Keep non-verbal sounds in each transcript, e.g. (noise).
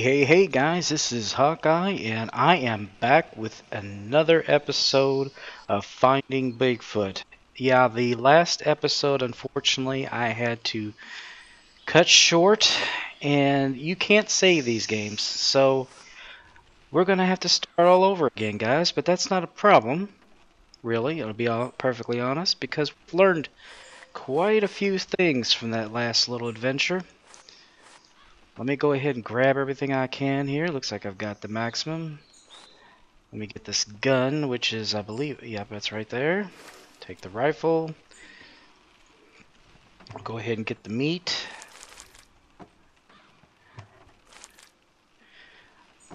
Hey, hey, guys, this is Hawkeye, and I am back with another episode of Finding Bigfoot. Yeah, the last episode, unfortunately, I had to cut short, and you can't save these games, so we're going to have to start all over again, guys, but that's not a problem, really, I'll be all perfectly honest, because we've learned quite a few things from that last little adventure. Let me go ahead and grab everything I can here. Looks like I've got the maximum. Let me get this gun, which is, I believe, yep, that's right there. Take the rifle. Go ahead and get the meat.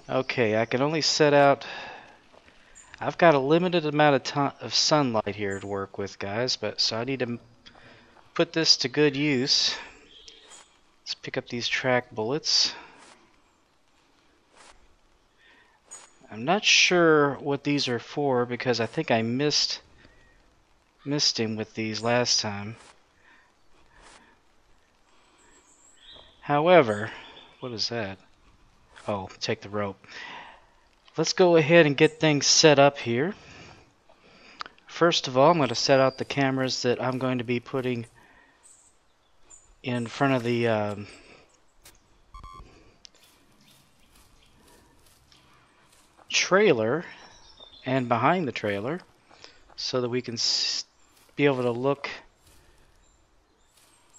Okay, I can only set out... I've got a limited amount of of sunlight here to work with, guys, but so I need to put this to good use. Let's pick up these track bullets. I'm not sure what these are for because I think I missed missed him with these last time. However, what is that? Oh, take the rope. Let's go ahead and get things set up here. First of all, I'm going to set out the cameras that I'm going to be putting in front of the um, trailer and behind the trailer so that we can be able to look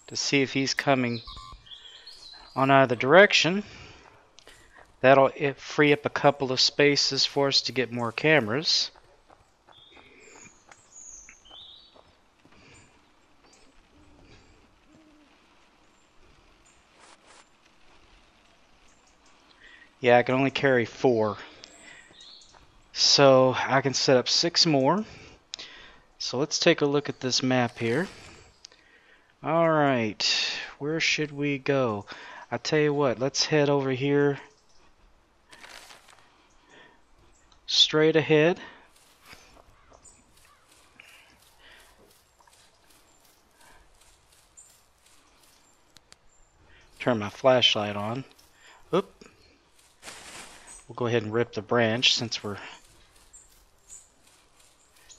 to see if he's coming on either direction. That'll free up a couple of spaces for us to get more cameras. Yeah, I can only carry four. So I can set up six more. So let's take a look at this map here. Alright, where should we go? I tell you what, let's head over here straight ahead. Turn my flashlight on. Oop. We'll go ahead and rip the branch since we're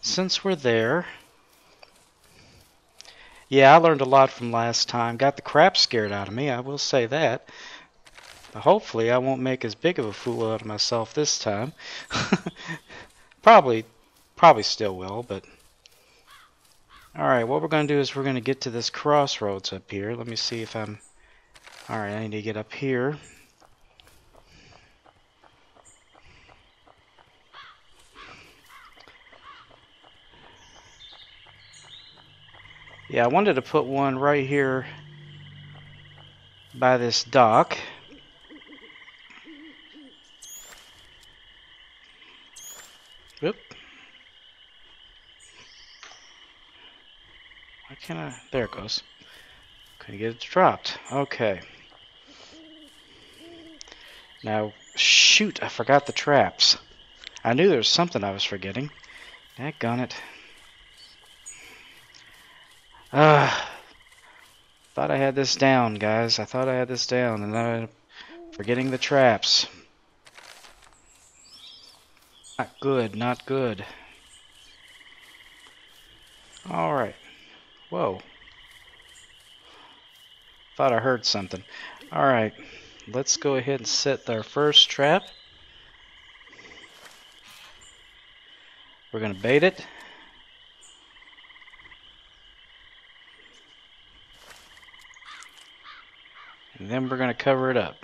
since we're there. Yeah, I learned a lot from last time. Got the crap scared out of me, I will say that. But hopefully I won't make as big of a fool out of myself this time. (laughs) probably probably still will, but Alright, what we're going to do is we're going to get to this crossroads up here. Let me see if I'm... Alright, I need to get up here. Yeah, I wanted to put one right here by this dock. Oop. Why can't I? There it goes. Couldn't get it dropped. Okay. Now, shoot, I forgot the traps. I knew there was something I was forgetting. Daggone it. Ah, thought I had this down, guys. I thought I had this down, and I'm forgetting the traps. Not good, not good. Alright. Whoa. Thought I heard something. Alright. Let's go ahead and set our first trap. We're going to bait it. And then we're going to cover it up.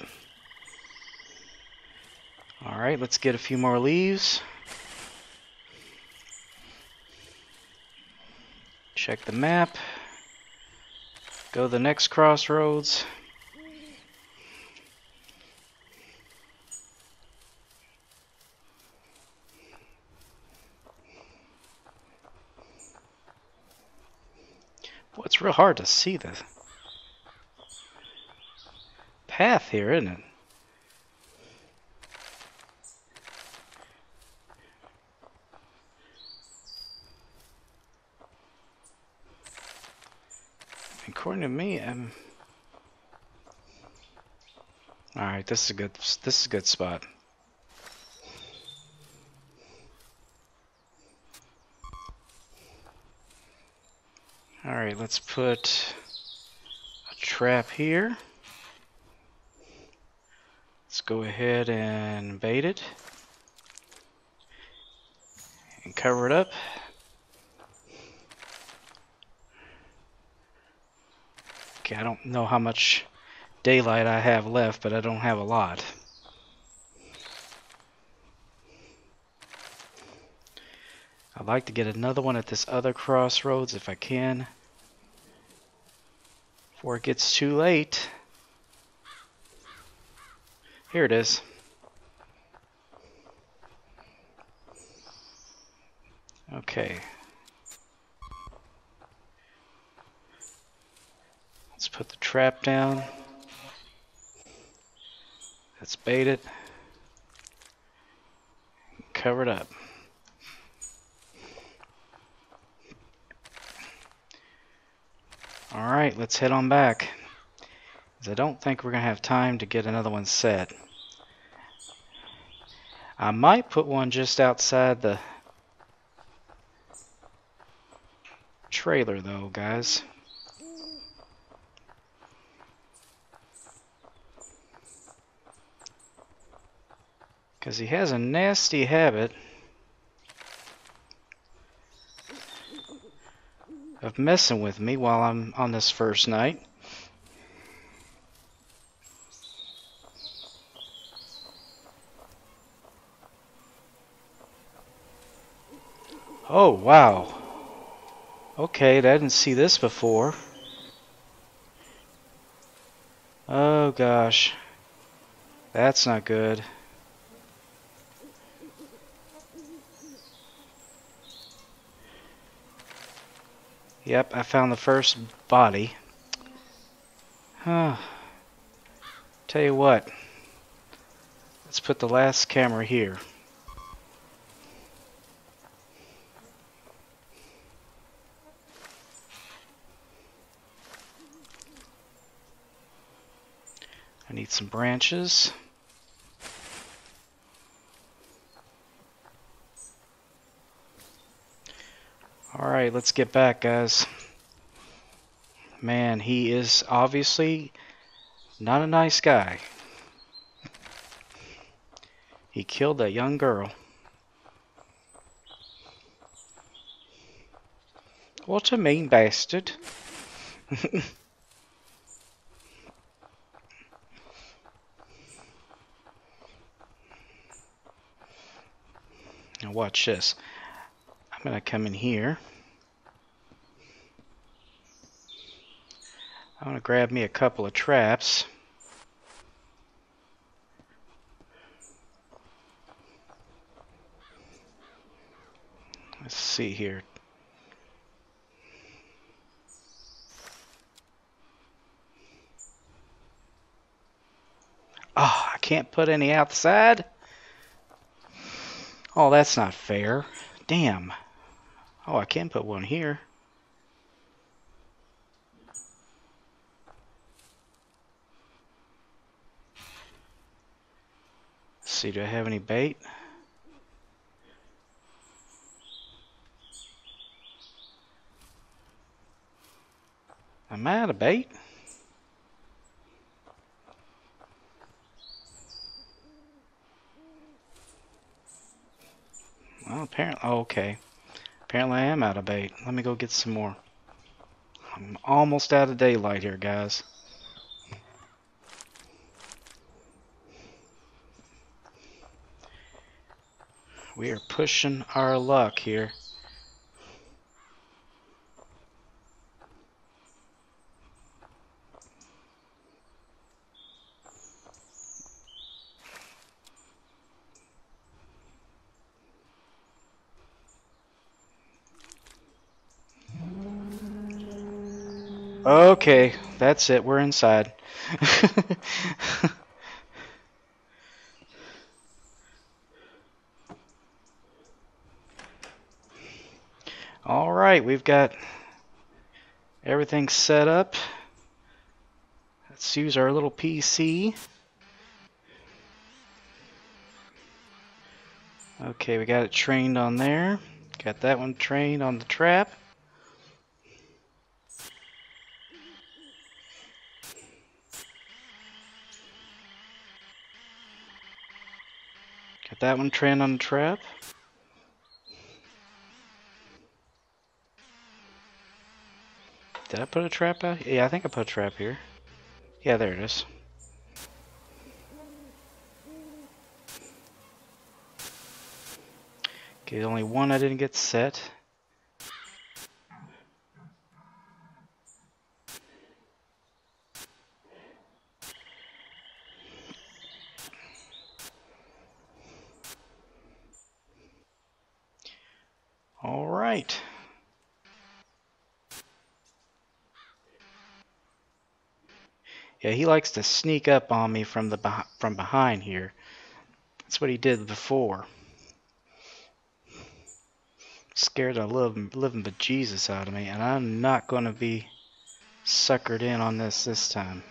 Alright, let's get a few more leaves. Check the map. Go the next crossroads. Well, it's real hard to see this path here, isn't it? According to me, I'm. All right, this is a good. This is a good spot. All right, let's put a trap here. Go ahead and bait it and cover it up. Okay, I don't know how much daylight I have left, but I don't have a lot. I'd like to get another one at this other crossroads if I can. Before it gets too late. Here it is. Okay. Let's put the trap down. Let's bait it. Cover it up. Alright, let's head on back. I don't think we're going to have time to get another one set. I might put one just outside the trailer though, guys. Because he has a nasty habit of messing with me while I'm on this first night. Oh, wow. Okay, I didn't see this before. Oh, gosh. That's not good. Yep, I found the first body. Huh. Tell you what. Let's put the last camera here. Some branches. Alright, let's get back, guys. Man, he is obviously not a nice guy. He killed that young girl. What a mean bastard. (laughs) watch this. I'm going to come in here. I'm going to grab me a couple of traps. Let's see here. Oh, I can't put any outside? Oh, that's not fair. Damn. Oh, I can put one here. Let's see, do I have any bait? I'm out of bait? Apparently, oh, okay. Apparently I am out of bait. Let me go get some more. I'm almost out of daylight here, guys. We are pushing our luck here. Okay, that's it. We're inside. (laughs) All right, we've got everything set up. Let's use our little PC. Okay, we got it trained on there. Got that one trained on the trap. That one trained on the trap. Did I put a trap out? Yeah, I think I put a trap here. Yeah, there it is. Okay, only one I didn't get set. All right. Yeah, he likes to sneak up on me from the from behind here. That's what he did before. Scared the living, living bejesus out of me, and I'm not going to be suckered in on this this time.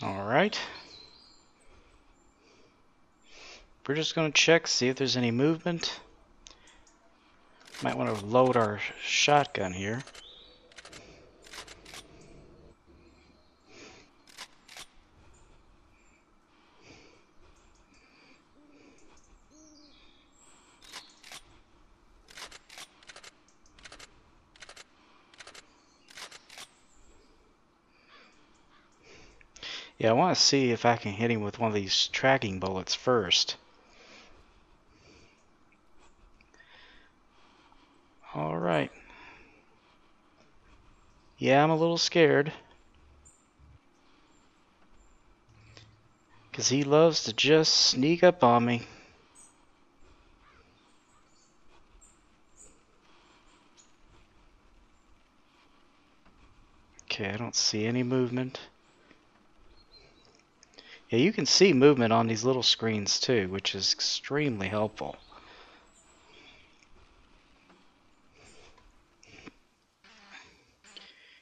All right. We're just going to check, see if there's any movement. Might want to load our shotgun here. Yeah, I want to see if I can hit him with one of these tracking bullets first. Alright. Yeah, I'm a little scared. Because he loves to just sneak up on me. Okay, I don't see any movement. Yeah, you can see movement on these little screens too, which is extremely helpful.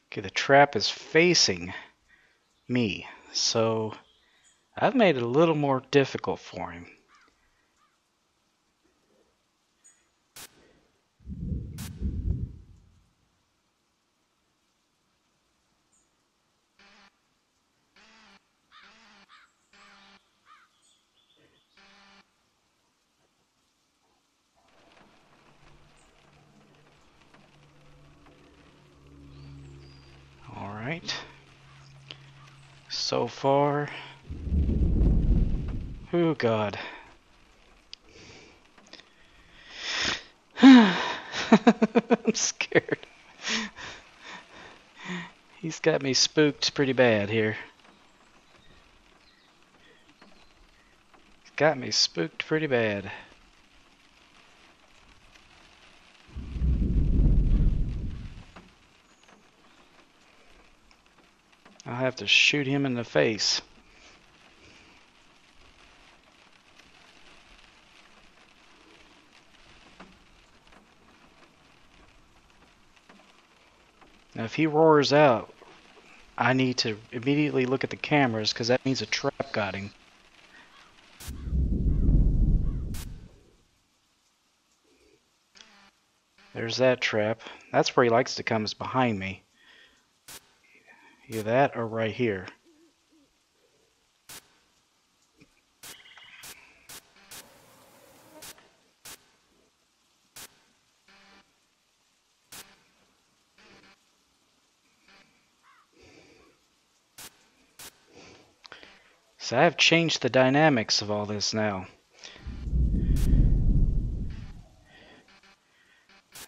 Okay, the trap is facing me, so I've made it a little more difficult for him. right. So far. Oh god. (laughs) I'm scared. He's got me spooked pretty bad here. He's got me spooked pretty bad. I'll have to shoot him in the face. Now if he roars out, I need to immediately look at the cameras because that means a trap got him. There's that trap. That's where he likes to come is behind me. Either that or right here. So I have changed the dynamics of all this now.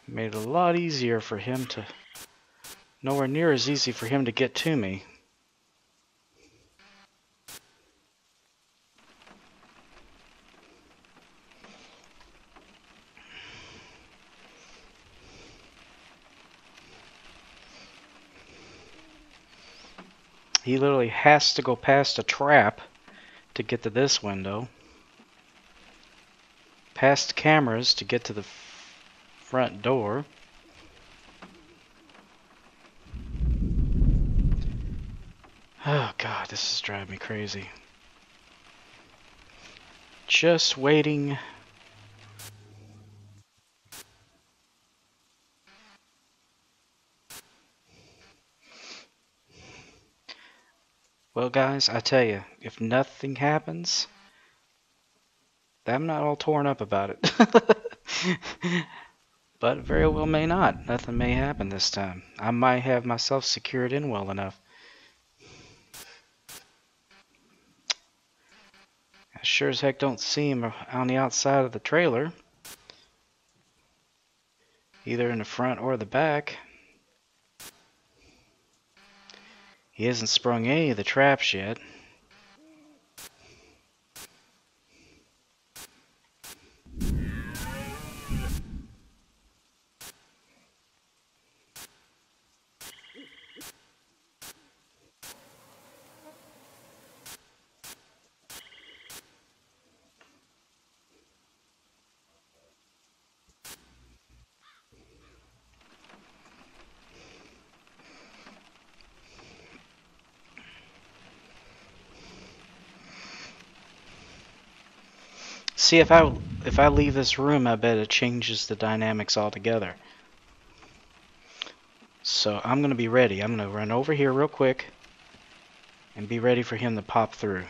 Made it a lot easier for him to... Nowhere near as easy for him to get to me. He literally has to go past a trap to get to this window. Past cameras to get to the front door. Oh god, this is driving me crazy. Just waiting Well, guys, I tell you, if nothing happens, I'm not all torn up about it. (laughs) but very well may not. Nothing may happen this time. I might have myself secured in well enough. Sure as heck don't see him on the outside of the trailer. Either in the front or the back. He hasn't sprung any of the traps yet. See, if I if I leave this room, I bet it changes the dynamics altogether. So I'm going to be ready. I'm going to run over here real quick and be ready for him to pop through.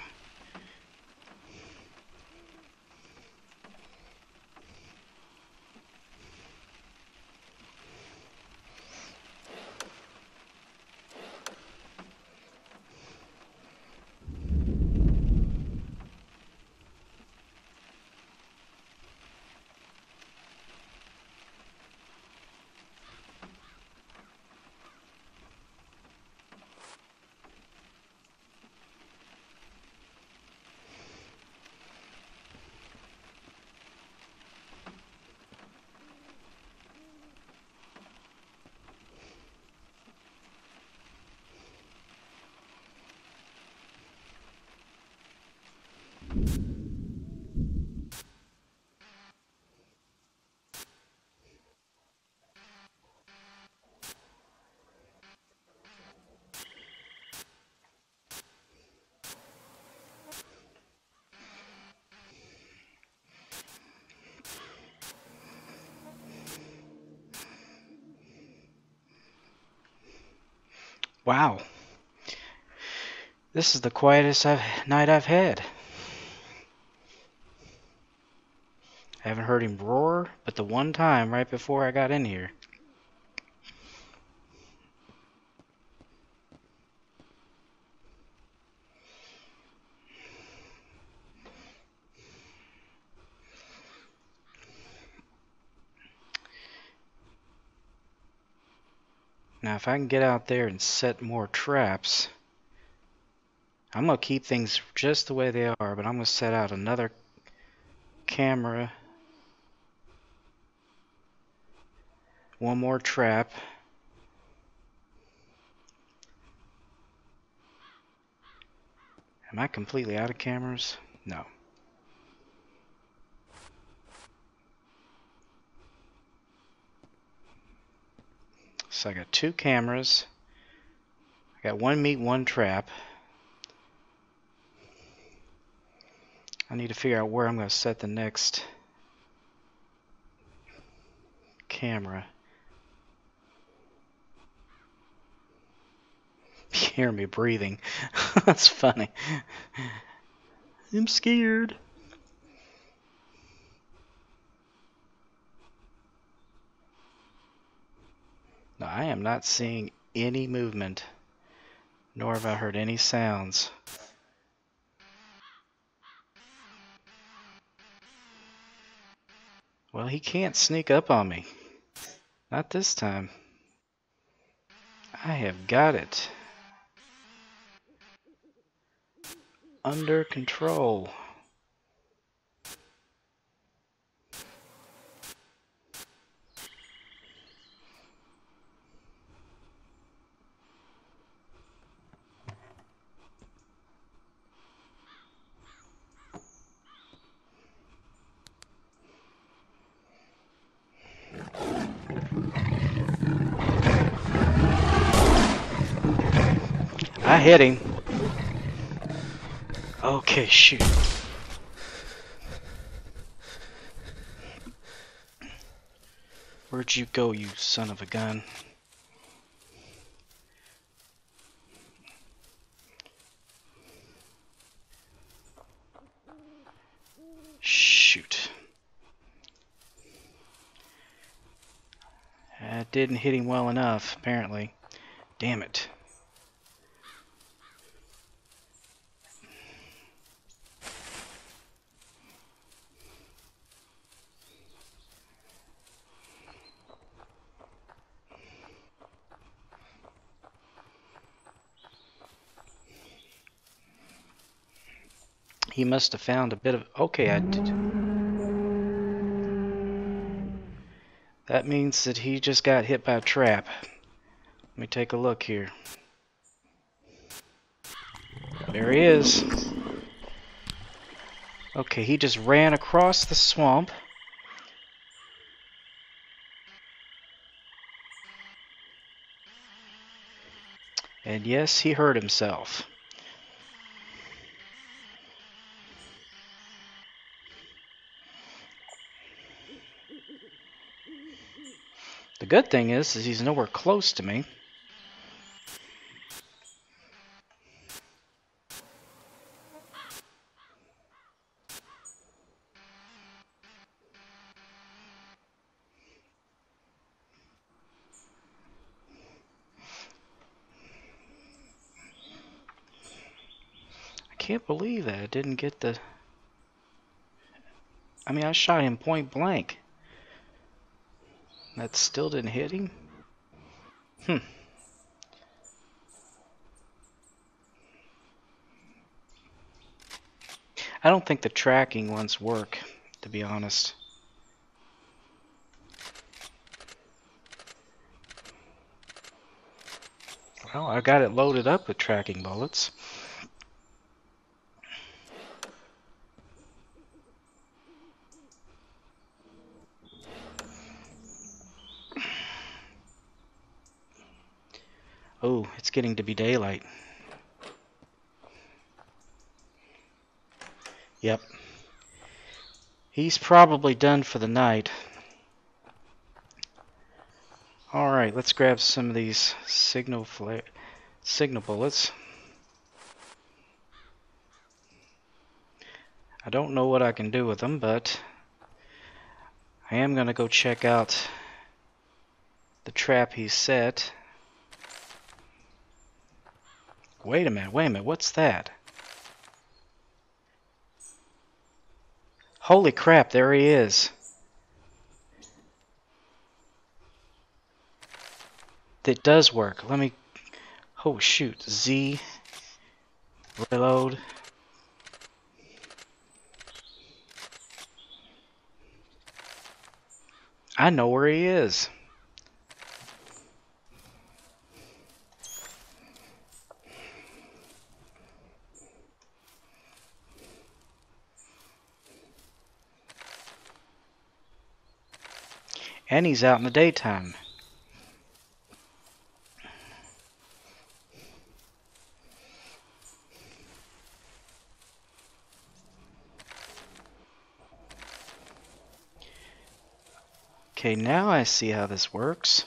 Wow. This is the quietest I've, night I've had. I haven't heard him roar, but the one time right before I got in here. If I can get out there and set more traps, I'm going to keep things just the way they are, but I'm going to set out another camera, one more trap, Am I completely out of cameras? No. So I got two cameras. I got one meat, one trap. I need to figure out where I'm going to set the next camera. (laughs) You hear me breathing. (laughs) That's funny. (laughs) I'm scared. Now, I am not seeing any movement, nor have I heard any sounds. Well, he can't sneak up on me. Not this time. I have got it. Under control. I hit him. Okay, shoot. Where'd you go, you son of a gun? Shoot. That didn't hit him well enough, apparently. Damn it. He must have found a bit of... Okay, I did... That means that he just got hit by a trap. Let me take a look here. There he is. Okay, he just ran across the swamp. And yes, he hurt himself. Good thing is, is he's nowhere close to me. I can't believe that I didn't get the... I mean, I shot him point blank. That still didn't hit him? Hmm. I don't think the tracking ones work, to be honest. Well, I got it loaded up with tracking bullets. Oh, it's getting to be daylight. Yep. He's probably done for the night. Alright, let's grab some of these signal flare signal bullets. I don't know what I can do with them, but I am going to go check out the trap he set. Wait a minute, wait a minute, what's that? Holy crap, there he is. It does work. Let me... Oh shoot, Z. Reload. I know where he is. And he's out in the daytime. Okay, now I see how this works.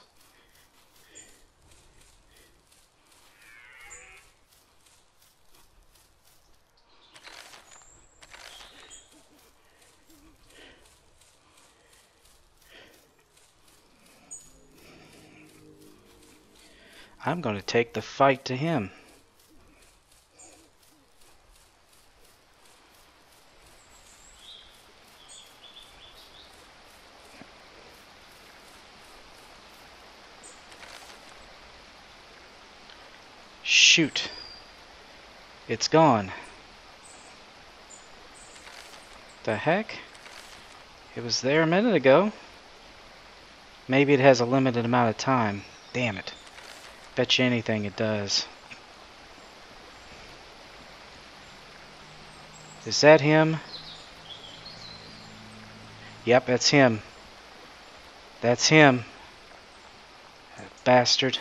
I'm going to take the fight to him. Shoot. It's gone. The heck? It was there a minute ago. Maybe it has a limited amount of time. Damn it. Bet you anything it does. Is that him? Yep, that's him. That's him. That bastard.